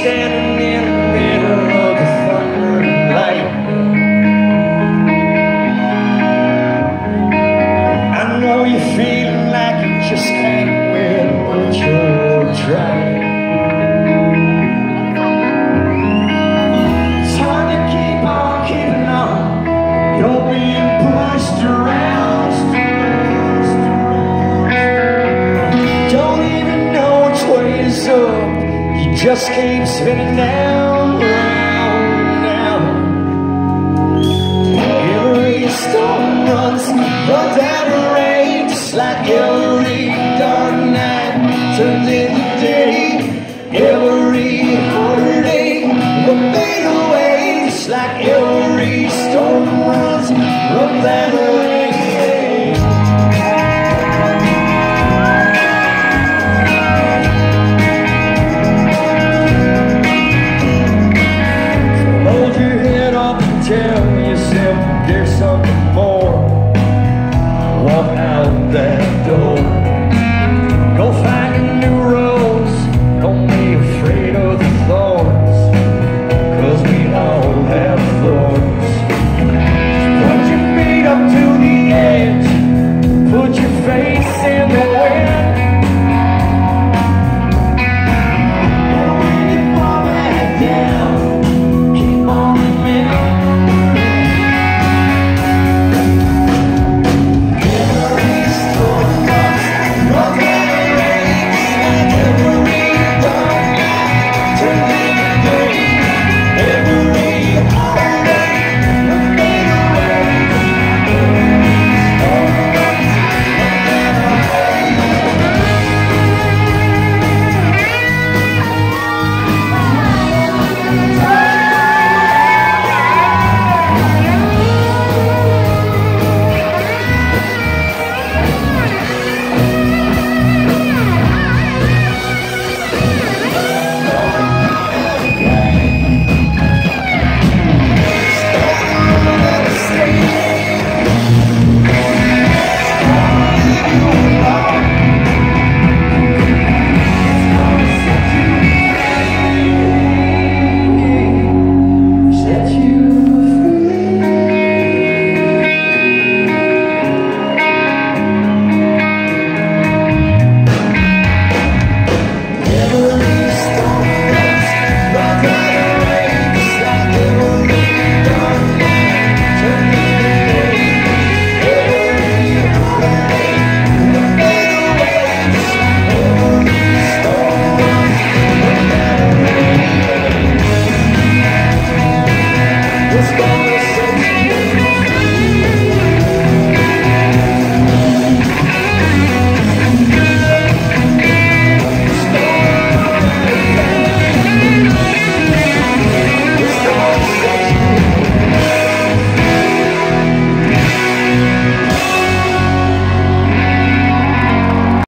standing in the middle of the. I know you're feeling like you just can't win, but you're trying. Just keep spinning down, There's something